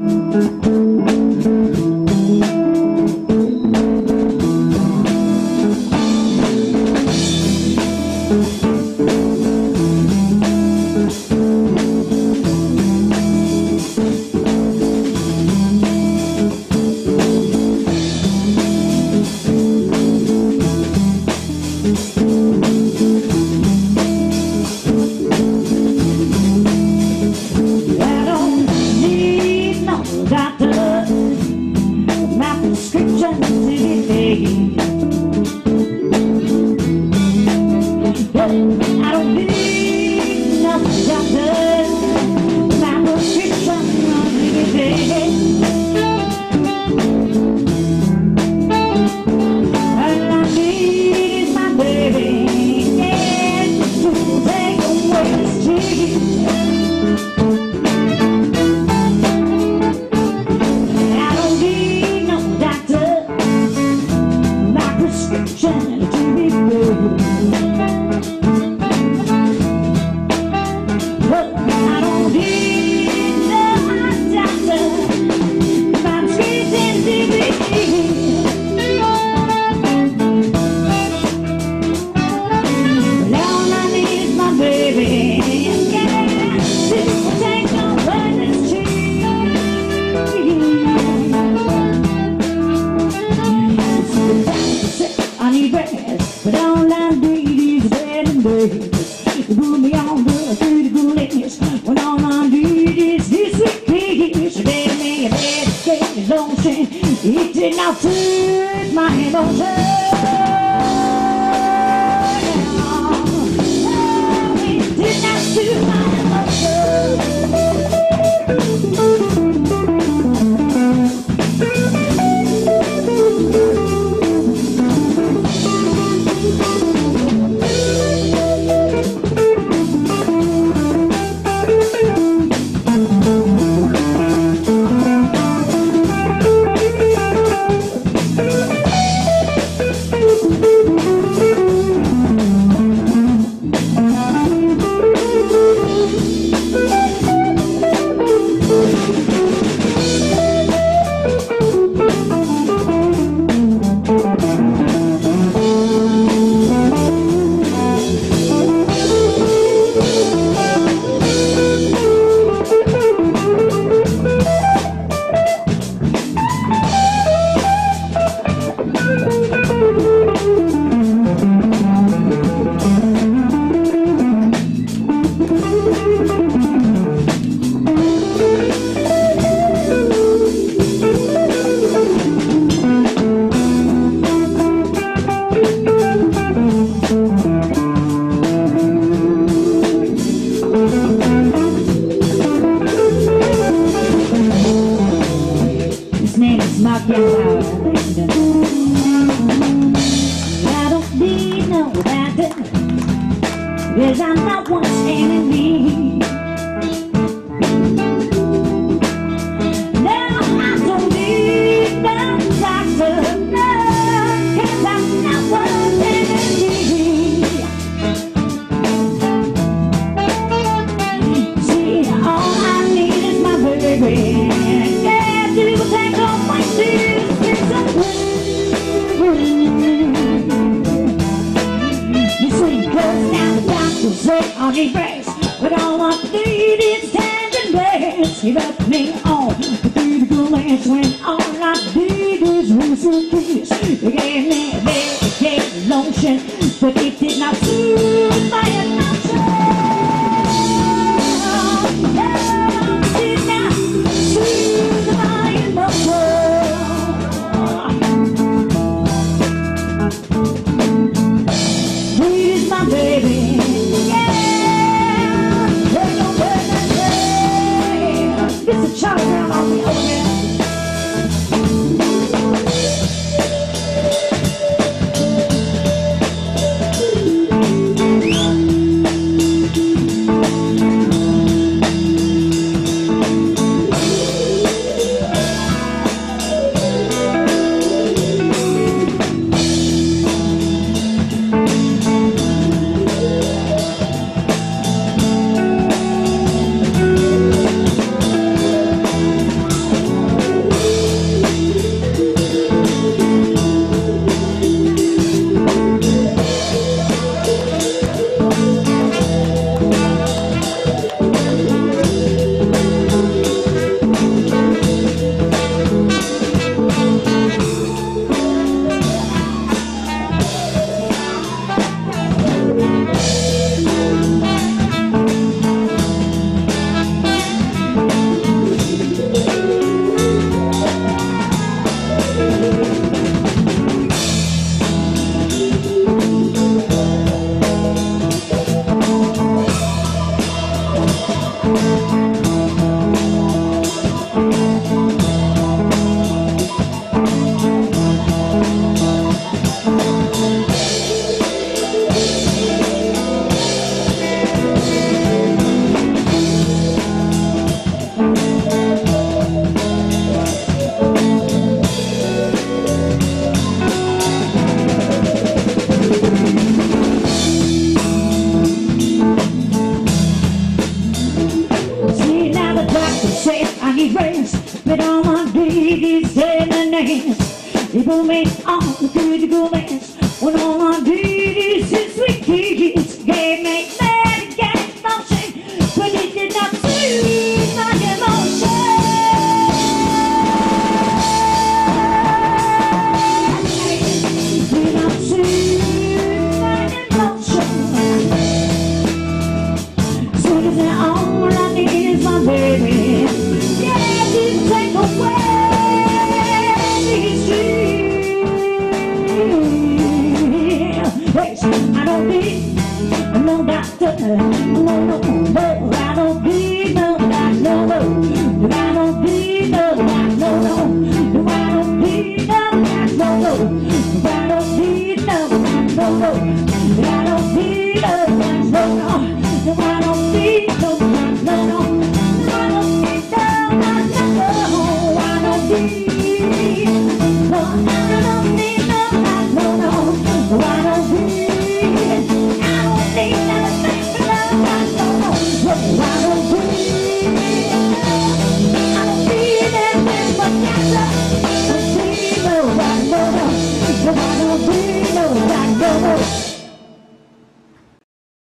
I on the when all I need is this gave me a gave lotion. It did not touch my emotions. Cause I'm not one standing me. But all I need is and rest. He left me on the critical glance when all I need is recent kiss. They gave me a medicated lotion, but it did not soothe my emotions. Need rest, but all my babies say the names. Put me on the critical mass when all my babies is sweet need no doctor, no, no, no.